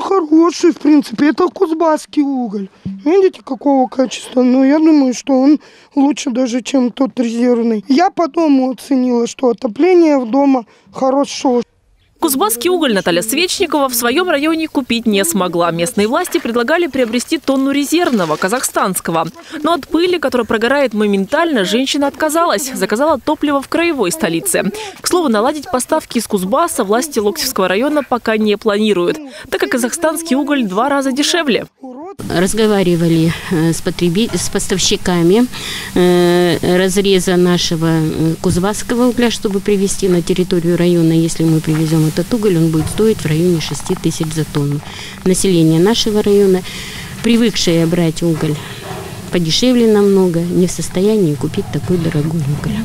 хороший, в принципе. Это кузбасский уголь. Видите, какого качества? Но я думаю, что он лучше даже, чем тот резервный. Я по дому оценила, что отопление в дома хорошо. Кузбасский уголь Наталья Свечникова в своем районе купить не смогла. Местные власти предлагали приобрести тонну резервного, казахстанского. Но от пыли, которая прогорает моментально, женщина отказалась. Заказала топливо в краевой столице. К слову, наладить поставки из Кузбасса власти Локтевского района пока не планируют, так как казахстанский уголь два раза дешевле разговаривали э, с, потребитель, с поставщиками э, разреза нашего э, кузбасского угля, чтобы привезти на территорию района. Если мы привезем этот уголь, он будет стоить в районе 6 тысяч за тонну. Население нашего района, привыкшее брать уголь подешевле намного, не в состоянии купить такой дорогой уголь.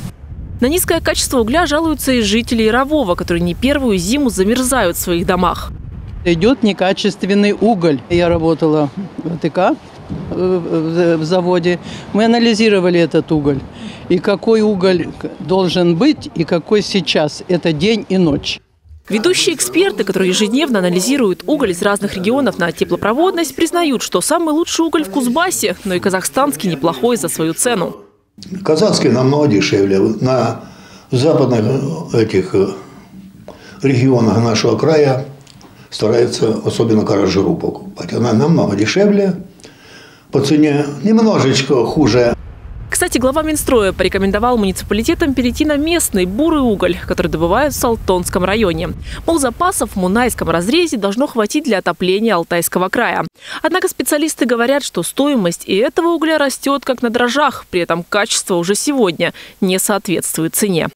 На низкое качество угля жалуются и жители Ярового, которые не первую зиму замерзают в своих домах. Идет некачественный уголь. Я работала в АТК в заводе. Мы анализировали этот уголь. И какой уголь должен быть, и какой сейчас. Это день и ночь. Ведущие эксперты, которые ежедневно анализируют уголь из разных регионов на теплопроводность, признают, что самый лучший уголь в Кузбассе, но и казахстанский неплохой за свою цену. Казахский намного дешевле. На западных этих регионах нашего края старается особенно Каражиру покупать. Она намного дешевле, по цене немножечко хуже. Кстати, глава Минстроя порекомендовал муниципалитетам перейти на местный бурый уголь, который добывают в Салтонском районе. Мол, запасов в Мунайском разрезе должно хватить для отопления Алтайского края. Однако специалисты говорят, что стоимость и этого угля растет как на дрожжах, при этом качество уже сегодня не соответствует цене.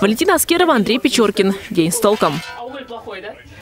Валентина Аскерова, Андрей Печоркин. День с толком.